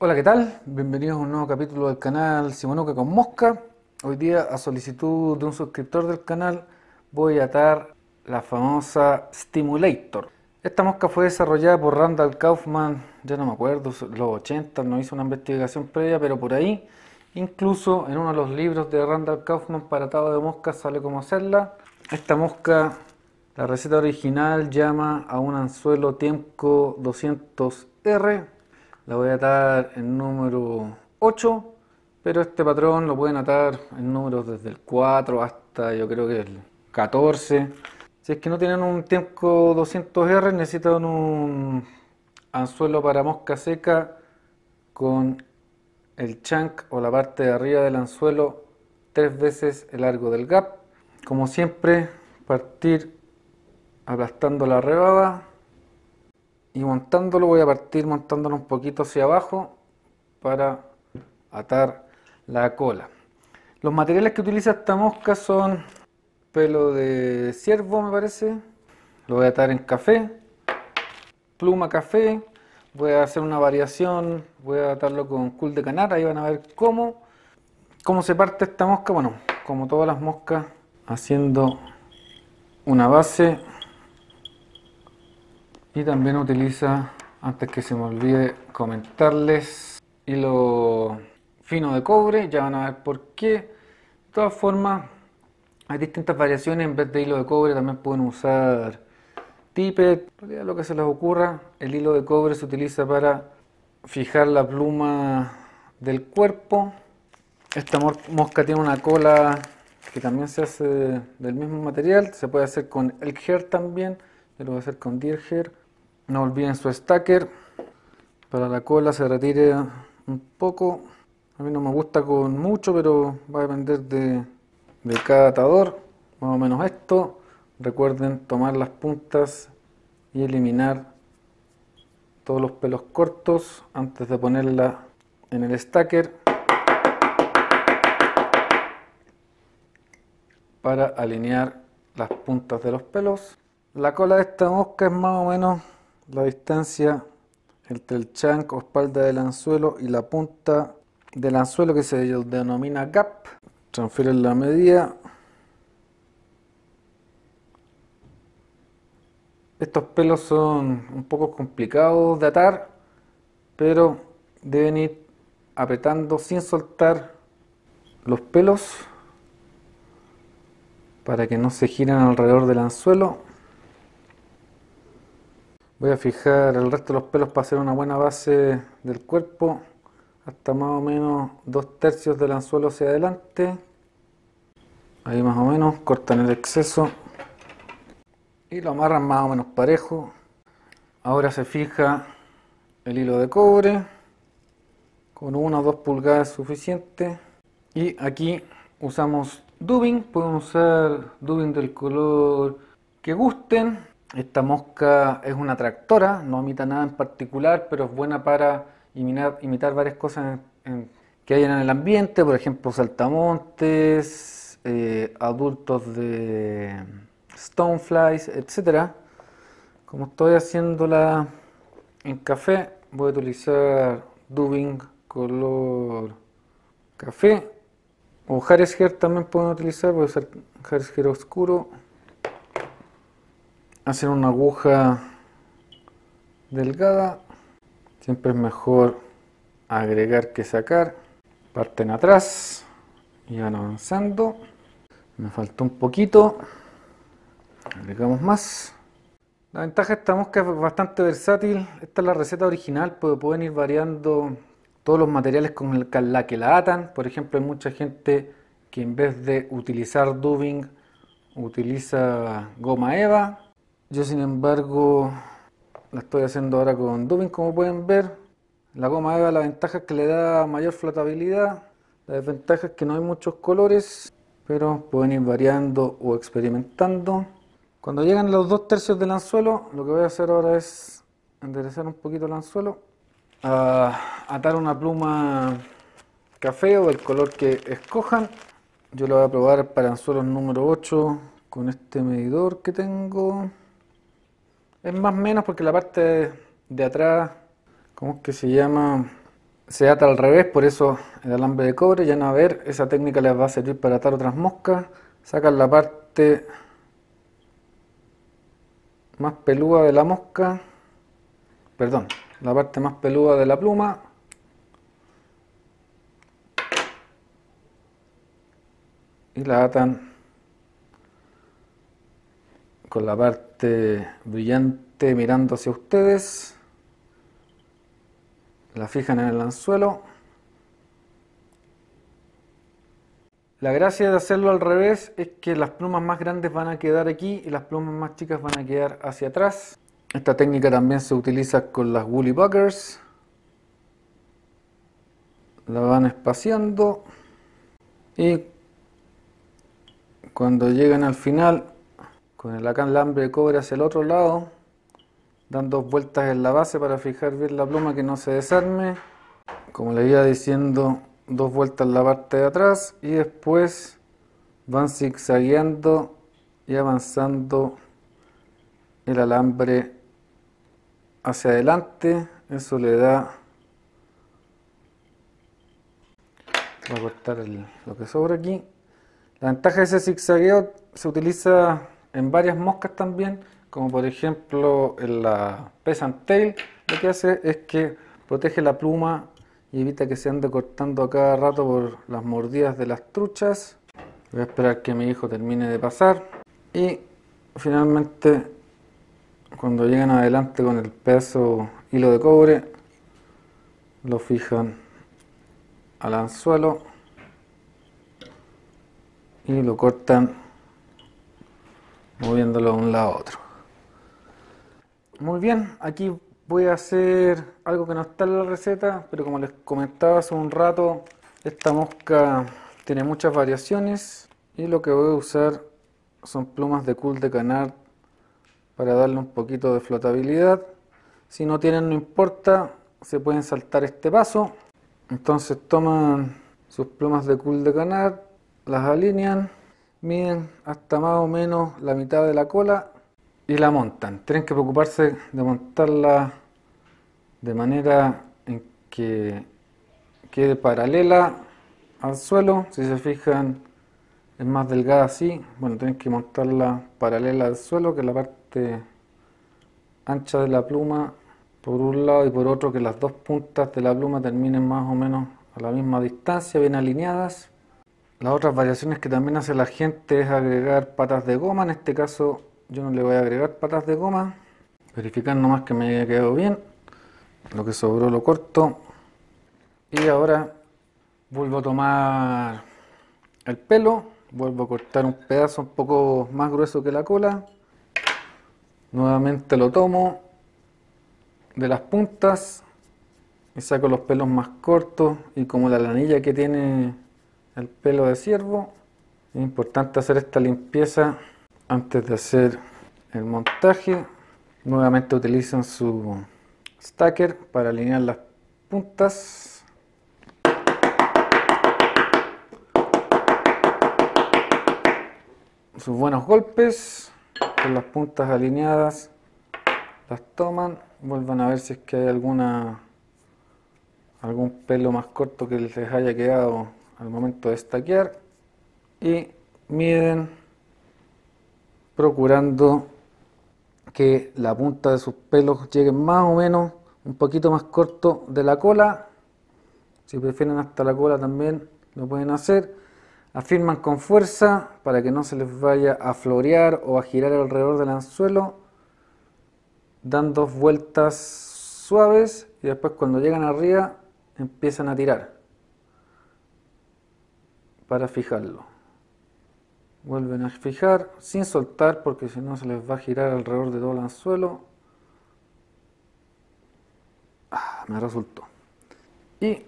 Hola, ¿qué tal? Bienvenidos a un nuevo capítulo del canal Simonuca con Mosca. Hoy día, a solicitud de un suscriptor del canal, voy a atar la famosa Stimulator. Esta mosca fue desarrollada por Randall Kaufman, ya no me acuerdo, los 80, no hice una investigación previa, pero por ahí, incluso en uno de los libros de Randall Kaufman para atado de moscas sale cómo hacerla. Esta mosca, la receta original llama a un anzuelo Tiemco 200R la voy a atar en número 8, pero este patrón lo pueden atar en números desde el 4 hasta yo creo que el 14. Si es que no tienen un Tiemco 200R, necesitan un anzuelo para mosca seca con el chunk o la parte de arriba del anzuelo tres veces el largo del gap. Como siempre, partir aplastando la rebaba y montándolo voy a partir montándolo un poquito hacia abajo para atar la cola. Los materiales que utiliza esta mosca son pelo de ciervo me parece, lo voy a atar en café, pluma café, voy a hacer una variación, voy a atarlo con cul de canar, ahí van a ver cómo, cómo se parte esta mosca, bueno, como todas las moscas, haciendo una base y también utiliza, antes que se me olvide comentarles, hilo fino de cobre, ya van a ver por qué. De todas formas, hay distintas variaciones, en vez de hilo de cobre también pueden usar tippet, lo que se les ocurra. El hilo de cobre se utiliza para fijar la pluma del cuerpo. Esta mosca tiene una cola que también se hace del mismo material, se puede hacer con hair también, yo lo voy a hacer con hair. No olviden su stacker. Para la cola se retire un poco. A mí no me gusta con mucho, pero va a depender de, de cada atador. Más o menos esto. Recuerden tomar las puntas y eliminar todos los pelos cortos antes de ponerla en el stacker para alinear las puntas de los pelos. La cola de esta mosca es más o menos la distancia entre el chunk o espalda del anzuelo y la punta del anzuelo que se denomina gap. Transfieren la medida. Estos pelos son un poco complicados de atar, pero deben ir apretando sin soltar los pelos para que no se giren alrededor del anzuelo. Voy a fijar el resto de los pelos para hacer una buena base del cuerpo hasta más o menos dos tercios del anzuelo hacia adelante. Ahí más o menos, cortan el exceso y lo amarran más o menos parejo. Ahora se fija el hilo de cobre con una o dos pulgadas suficiente. Y aquí usamos dubbing, pueden usar dubbing del color que gusten esta mosca es una tractora, no imita nada en particular, pero es buena para imitar, varias cosas que hay en el ambiente, por ejemplo, saltamontes, eh, adultos de stoneflies, etc. Como estoy haciéndola en café, voy a utilizar dubbing color café o Harris también pueden utilizar, voy a usar Harris oscuro hacer una aguja delgada. Siempre es mejor agregar que sacar. Parten atrás y van avanzando. Me faltó un poquito. Agregamos más. La ventaja de esta mosca es bastante versátil. Esta es la receta original porque pueden ir variando todos los materiales con la que la atan. Por ejemplo hay mucha gente que en vez de utilizar dubbing utiliza goma eva yo sin embargo la estoy haciendo ahora con dubbing como pueden ver. La goma Eva la ventaja es que le da mayor flotabilidad. La desventaja es que no hay muchos colores, pero pueden ir variando o experimentando. Cuando llegan los dos tercios del anzuelo, lo que voy a hacer ahora es enderezar un poquito el anzuelo, atar una pluma café o del color que escojan. Yo lo voy a probar para anzuelos número 8 con este medidor que tengo. Es más o menos porque la parte de atrás, ¿cómo es que se llama? se ata al revés, por eso el alambre de cobre, ya no a ver, esa técnica les va a servir para atar otras moscas. Sacan la parte más peluda de la mosca, perdón, la parte más peluda de la pluma. Y la atan con la parte brillante mirando hacia ustedes la fijan en el anzuelo. La gracia de hacerlo al revés es que las plumas más grandes van a quedar aquí y las plumas más chicas van a quedar hacia atrás. Esta técnica también se utiliza con las woolly buggers. La van espaciando y cuando llegan al final con el alambre de cobre hacia el otro lado dan dos vueltas en la base para fijar bien la pluma que no se desarme. Como le iba diciendo dos vueltas en la parte de atrás y después van zigzagueando y avanzando el alambre hacia adelante. Eso le da voy a cortar lo que sobra aquí. La ventaja de ese zigzagueo se utiliza en varias moscas también como por ejemplo en la Peasant Tail, lo que hace es que protege la pluma y evita que se ande cortando a cada rato por las mordidas de las truchas. Voy a esperar que mi hijo termine de pasar y finalmente cuando llegan adelante con el peso hilo de cobre lo fijan al anzuelo y lo cortan moviéndolo de un lado a otro. Muy bien, aquí voy a hacer algo que no está en la receta, pero como les comentaba hace un rato, esta mosca tiene muchas variaciones y lo que voy a usar son plumas de cool de canard para darle un poquito de flotabilidad. Si no tienen, no importa, se pueden saltar este paso. Entonces toman sus plumas de cool de canard, las alinean, miden hasta más o menos la mitad de la cola y la montan. Tienen que preocuparse de montarla de manera en que quede paralela al suelo. Si se fijan es más delgada así. Bueno, tienen que montarla paralela al suelo, que la parte ancha de la pluma por un lado y por otro que las dos puntas de la pluma terminen más o menos a la misma distancia, bien alineadas. Las otras variaciones que también hace la gente es agregar patas de goma, en este caso yo no le voy a agregar patas de goma. Verificar nomás que me haya quedado bien. Lo que sobró lo corto. Y ahora vuelvo a tomar el pelo. Vuelvo a cortar un pedazo un poco más grueso que la cola. Nuevamente lo tomo de las puntas y saco los pelos más cortos. Y como la lanilla que tiene el pelo de ciervo. Es importante hacer esta limpieza antes de hacer el montaje. Nuevamente utilizan su stacker para alinear las puntas. Sus buenos golpes. Con las puntas alineadas las toman. Vuelvan a ver si es que hay alguna algún pelo más corto que les haya quedado al momento de estaquear y miden procurando que la punta de sus pelos llegue más o menos un poquito más corto de la cola. Si prefieren hasta la cola también lo pueden hacer. Afirman con fuerza para que no se les vaya a florear o a girar alrededor del anzuelo. Dan dos vueltas suaves y después cuando llegan arriba empiezan a tirar para fijarlo. Vuelven a fijar sin soltar porque si no se les va a girar alrededor de todo el anzuelo. Ah, me resultó. Y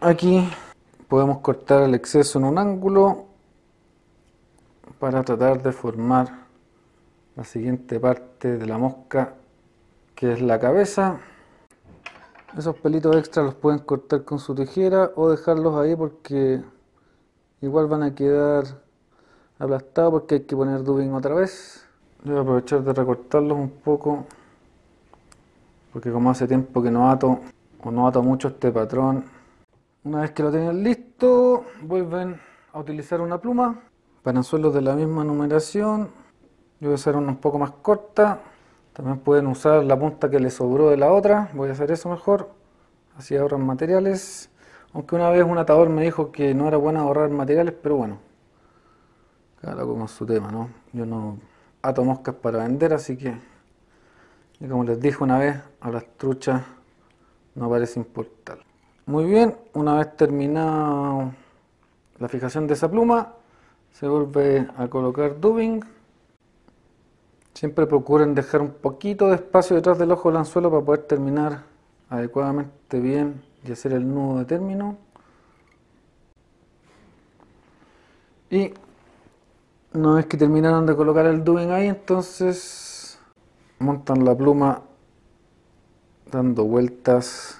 aquí podemos cortar el exceso en un ángulo para tratar de formar la siguiente parte de la mosca que es la cabeza. Esos pelitos extra los pueden cortar con su tijera o dejarlos ahí porque igual van a quedar aplastado porque hay que poner dubbing otra vez. Voy a aprovechar de recortarlos un poco porque como hace tiempo que no ato o no ato mucho este patrón Una vez que lo tienen listo, vuelven a utilizar una pluma para anzuelos de la misma numeración. Yo voy a usar una un poco más corta. También pueden usar la punta que les sobró de la otra. Voy a hacer eso mejor. Así ahorran materiales. Aunque una vez un atador me dijo que no era bueno ahorrar materiales, pero bueno. Cada como su tema, ¿no? Yo no ato moscas para vender, así que... Y como les dije una vez, a las truchas no parece importar. Muy bien, una vez terminado la fijación de esa pluma, se vuelve a colocar dubbing. Siempre procuren dejar un poquito de espacio detrás del ojo del anzuelo para poder terminar adecuadamente bien y hacer el nudo de término. Y una vez que terminaron de colocar el dubbing ahí, entonces montan la pluma dando vueltas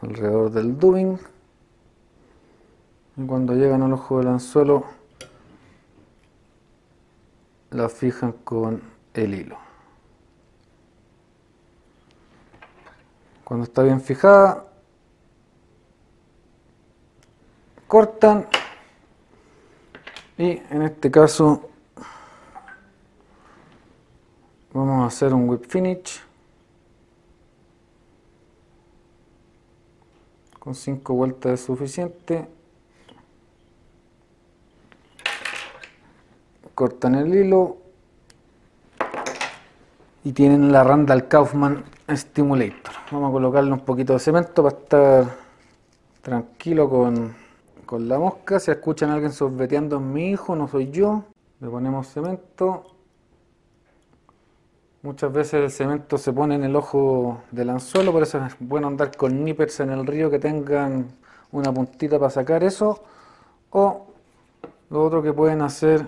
alrededor del dubbing y cuando llegan al ojo del anzuelo la fijan con el hilo cuando está bien fijada. Cortan. Y en este caso vamos a hacer un whip finish. Con 5 vueltas es suficiente. Cortan el hilo. Y tienen la Randall Kaufman Stimulator vamos a colocarle un poquito de cemento para estar tranquilo con, con la mosca. Si escuchan a alguien sorbeteando es mi hijo, no soy yo. Le ponemos cemento. Muchas veces el cemento se pone en el ojo del anzuelo, por eso es bueno andar con nippers en el río que tengan una puntita para sacar eso. O lo otro que pueden hacer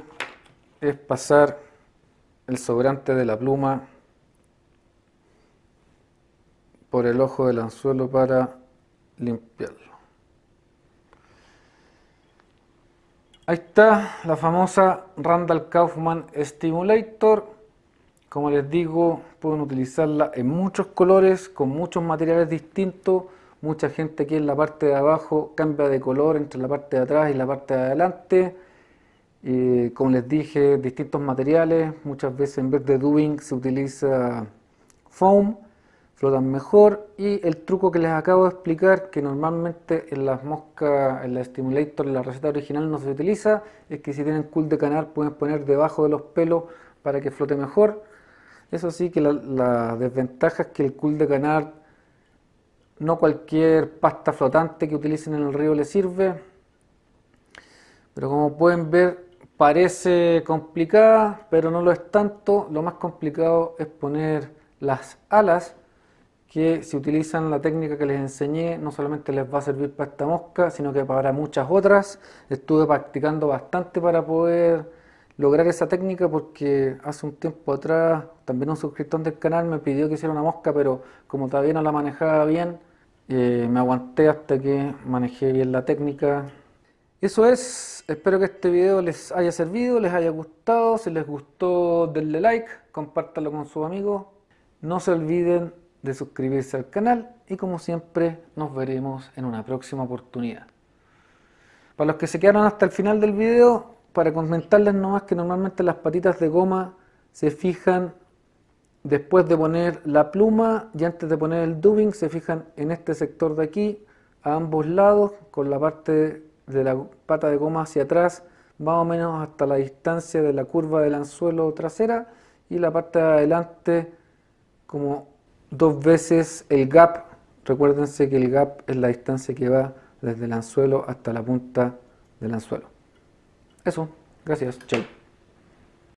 es pasar el sobrante de la pluma por el ojo del anzuelo para limpiarlo. Ahí está la famosa Randall Kaufman Stimulator como les digo, pueden utilizarla en muchos colores, con muchos materiales distintos. Mucha gente aquí en la parte de abajo cambia de color entre la parte de atrás y la parte de adelante. como les dije, distintos materiales. Muchas veces en vez de dubbing se utiliza foam, flotan mejor. Y el truco que les acabo de explicar, que normalmente en las moscas, en la Stimulator, en la receta original no se utiliza, es que si tienen cool de canal pueden poner debajo de los pelos para que flote mejor. Eso sí que la, desventaja es que el cool de canal, no cualquier pasta flotante que utilicen en el río le sirve. Pero como pueden ver, parece complicada, pero no lo es tanto. Lo más complicado es poner las alas, que si utilizan la técnica que les enseñé, no solamente les va a servir para esta mosca, sino que para muchas otras. Estuve practicando bastante para poder lograr esa técnica porque hace un tiempo atrás también un suscriptor del canal me pidió que hiciera una mosca, pero como todavía no la manejaba bien, eh, me aguanté hasta que manejé bien la técnica. Eso es, espero que este video les haya servido, les haya gustado, si les gustó denle like, compártanlo con sus amigos, no se olviden de suscribirse al canal y como siempre nos veremos en una próxima oportunidad. Para los que se quedaron hasta el final del video, para comentarles nomás que normalmente las patitas de goma se fijan después de poner la pluma y antes de poner el dubbing se fijan en este sector de aquí a ambos lados con la parte de la pata de goma hacia atrás más o menos hasta la distancia de la curva del anzuelo trasera y la parte de adelante como dos veces el gap. Recuérdense que el gap es la distancia que va desde el anzuelo hasta la punta del anzuelo. Eso, gracias, chao.